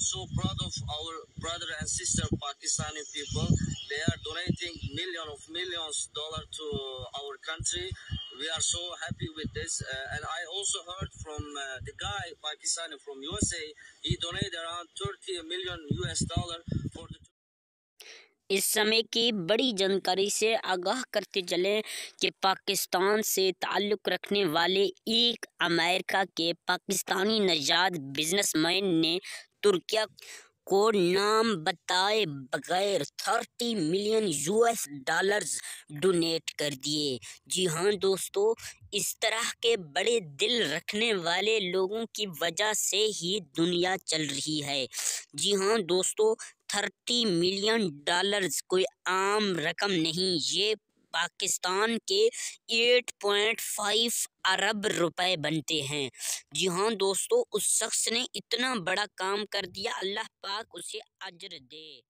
are so proud of our brother and sister Pakistani people. They are donating million of millions dollar to our country. We are so happy with this. Uh, and I also heard from uh, the guy Pakistani from USA. He donated around 30 million US dollar for the. इस समय की बड़ी जानकारी से आगाह करते चले कि पाकिस्तान से ताल्लुक़ रखने वाले एक अमेरिका के पाकिस्तानी नजाद बिजनेसमैन ने तुर्किया को नाम बताए बगैर thirty million US dollars donate कर दिए। जी हाँ दोस्तों, इस तरह के बड़े दिल रखने वाले लोगों की वजह से ही दुनिया चल रही है। जी हाँ दोस्तों, थर्टी मिलियन डॉलर्स कोई आम रकम नहीं, ये पाकिस्तान के 8.5 अरब रुपए बनते हैं। जी हाँ दोस्तों, उस शख्स ने इतना बड़ा काम कर दिया, अल्लाह पाक उसे अजर दे।